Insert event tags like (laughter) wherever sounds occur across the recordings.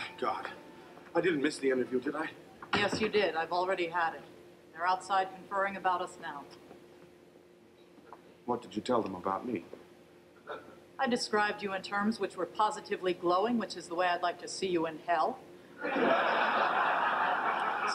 thank God. I didn't miss the interview, did I? Yes, you did. I've already had it. They're outside conferring about us now. What did you tell them about me? I described you in terms which were positively glowing, which is the way I'd like to see you in hell.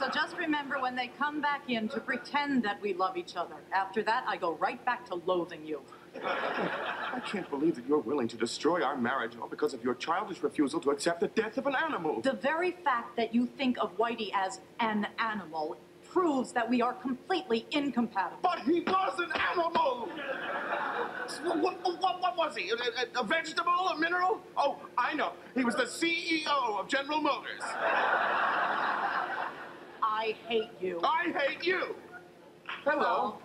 So just remember when they come back in to pretend that we love each other. After that, I go right back to loathing you. I can't believe that you're willing to destroy our marriage all because of your childish refusal to accept the death of an animal. The very fact that you think of Whitey as an animal proves that we are completely incompatible. But he was an animal! What, what, what, was he? A, a- a vegetable? A mineral? Oh, I know. He was the CEO of General Motors. I hate you. I hate you! Hello.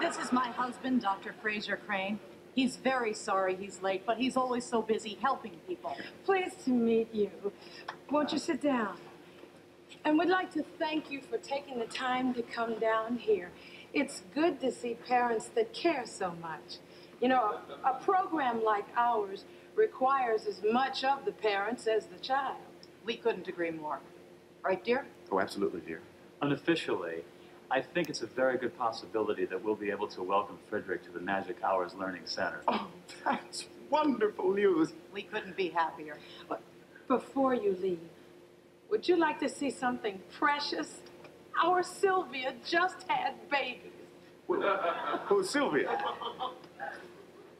This is my husband, Dr. Frasier Crane. He's very sorry he's late, but he's always so busy helping people. Pleased to meet you. Won't you sit down? And we'd like to thank you for taking the time to come down here. It's good to see parents that care so much. You know, a, a program like ours requires as much of the parents as the child. We couldn't agree more. Right, dear? Oh, absolutely, dear. Unofficially, I think it's a very good possibility that we'll be able to welcome Frederick to the Magic Hours Learning Center. Oh, that's wonderful news. We couldn't be happier. But before you leave, would you like to see something precious? Our Sylvia just had babies. (laughs) Who's Sylvia? (laughs)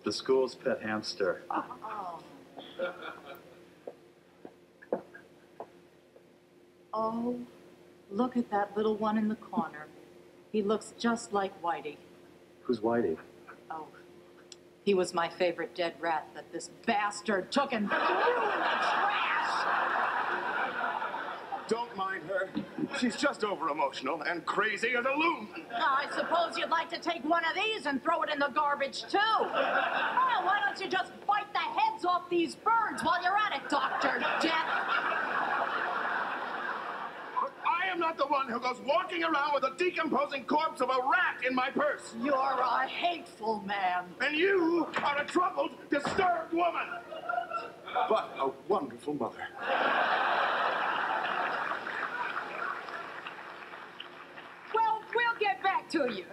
The school's pet hamster. Oh. Oh, look at that little one in the corner. He looks just like Whitey. Who's Whitey? Oh, he was my favorite dead rat that this bastard took and threw in the trash. Don't mind her. She's just over emotional and crazy as a loon. I suppose you'd like to take one of these and throw it in the garbage too. Well, why don't you just bite the heads off these birds while you're at it, Doctor Death? But I am not the one who goes walking around with a decomposing corpse of a rat in my purse. You're a hateful man. And you are a troubled, disturbed woman. But a wonderful mother. Well, we'll get back to you.